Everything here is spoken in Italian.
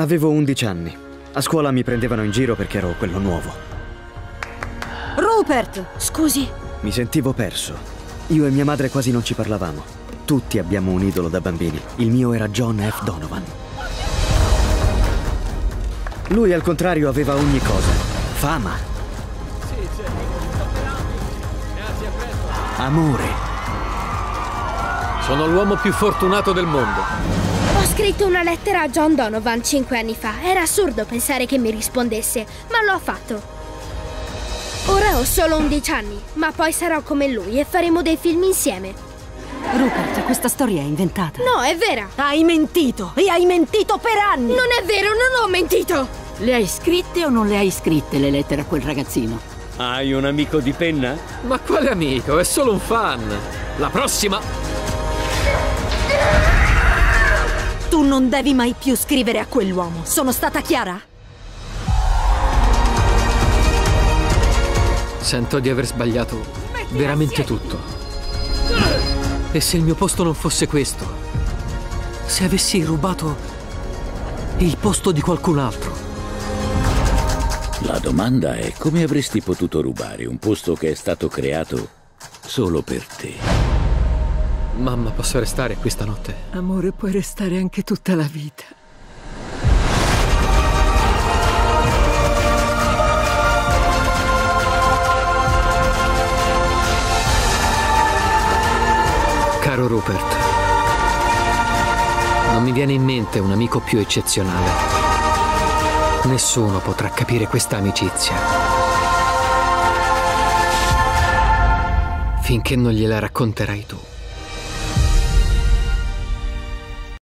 Avevo 11 anni. A scuola mi prendevano in giro perché ero quello nuovo. Rupert! Scusi. Mi sentivo perso. Io e mia madre quasi non ci parlavamo. Tutti abbiamo un idolo da bambini. Il mio era John F. Donovan. Lui al contrario aveva ogni cosa. Fama. Amore. Sono l'uomo più fortunato del mondo. Ho scritto una lettera a John Donovan cinque anni fa. Era assurdo pensare che mi rispondesse, ma l'ho fatto. Ora ho solo 11 anni, ma poi sarò come lui e faremo dei film insieme. Rupert, questa storia è inventata. No, è vera. Hai mentito! E hai mentito per anni! Non è vero, non ho mentito! Le hai scritte o non le hai scritte le lettere a quel ragazzino? Hai un amico di penna? Ma quale amico? È solo un fan. La prossima... Tu non devi mai più scrivere a quell'uomo. Sono stata chiara? Sento di aver sbagliato veramente tutto. E se il mio posto non fosse questo? Se avessi rubato il posto di qualcun altro? La domanda è come avresti potuto rubare un posto che è stato creato solo per te? Mamma, posso restare qui stanotte? Amore, puoi restare anche tutta la vita. Caro Rupert, non mi viene in mente un amico più eccezionale. Nessuno potrà capire questa amicizia. Finché non gliela racconterai tu.